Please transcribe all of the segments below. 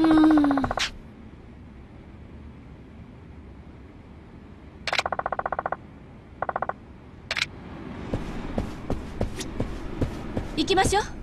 うん。行きましょう。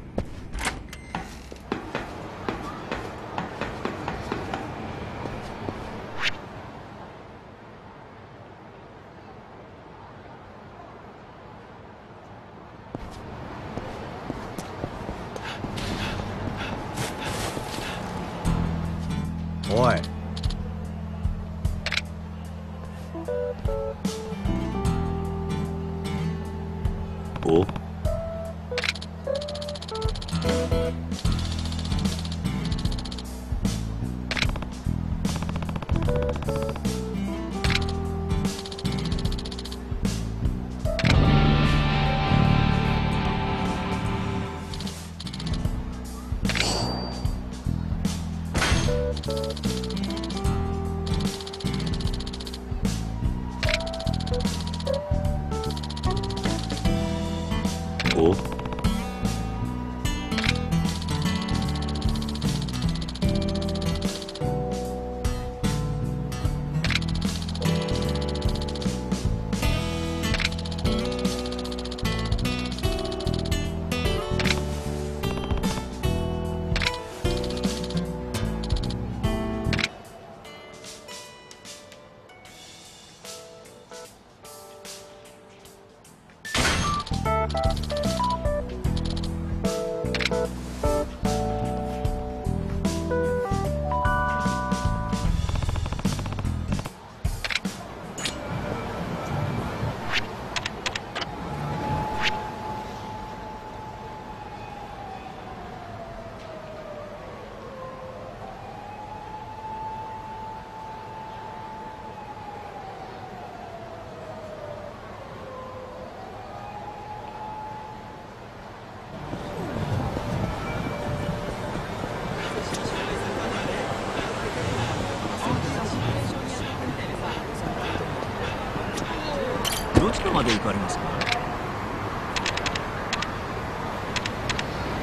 で行かれますか？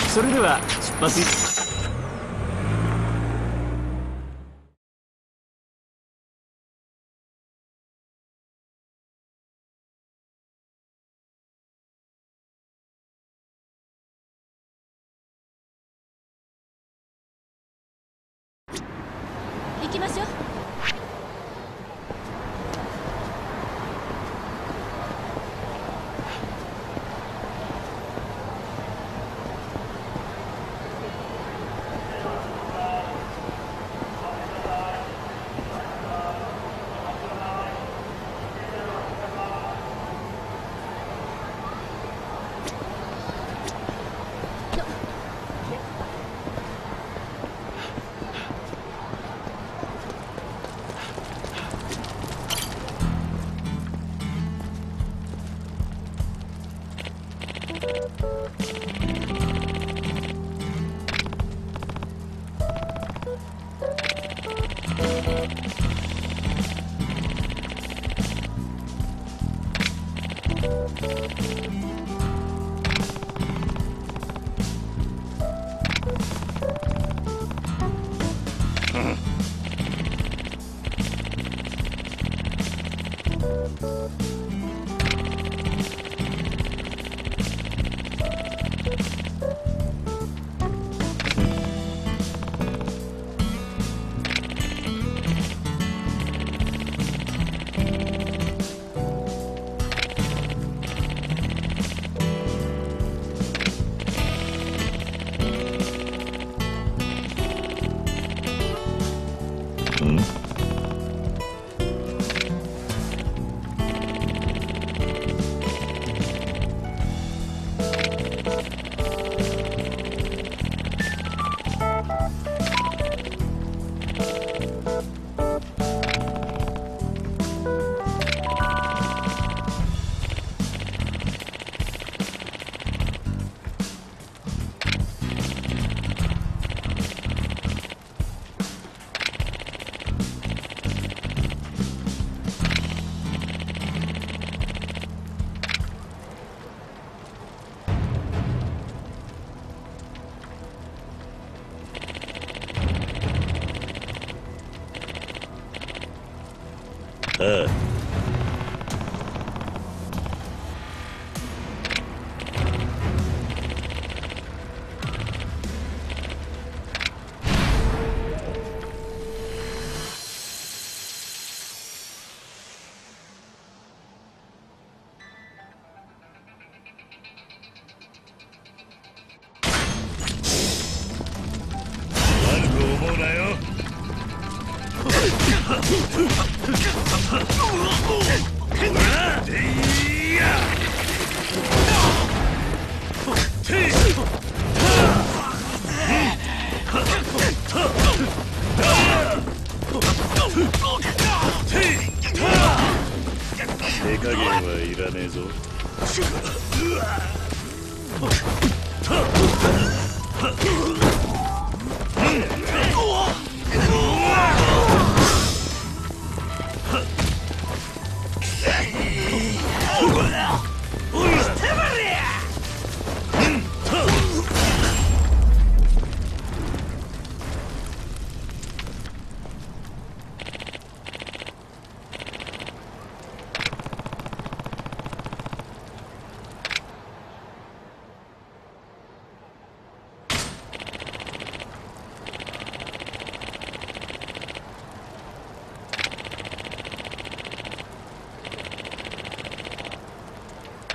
それでは出発行きましょう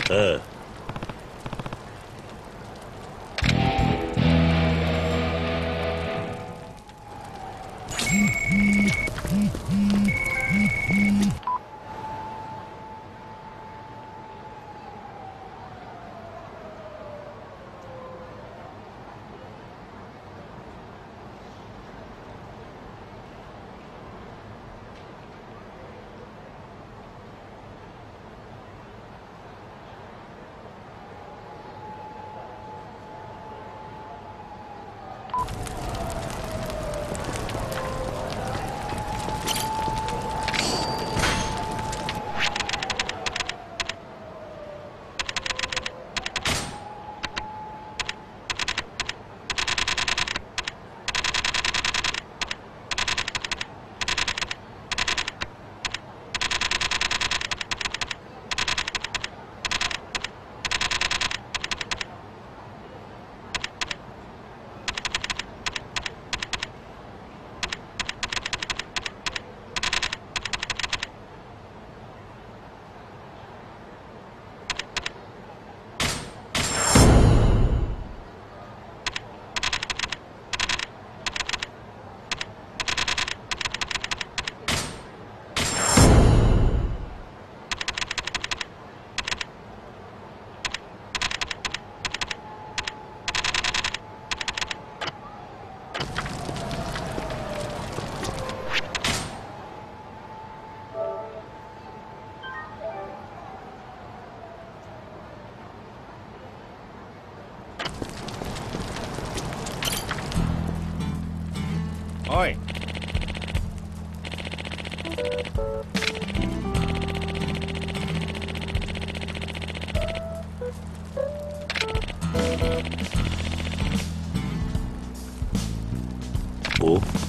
Uh. 오.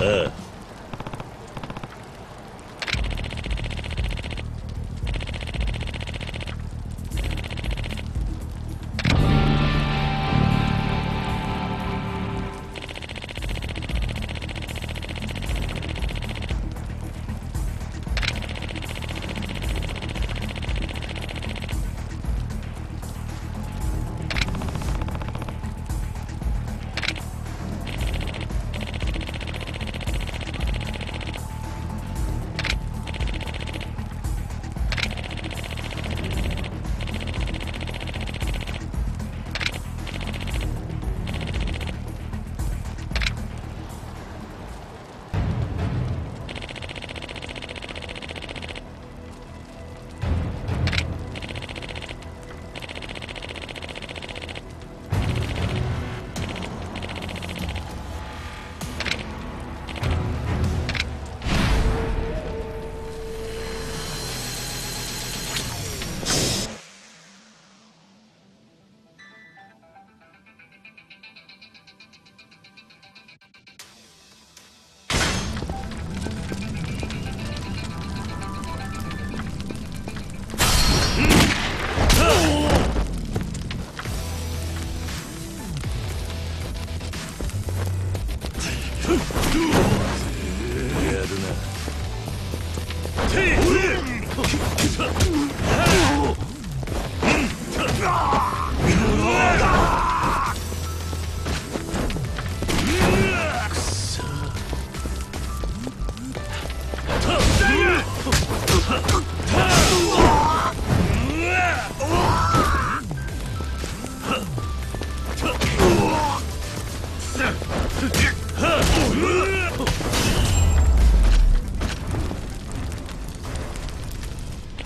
嗯。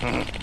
Mm-hmm.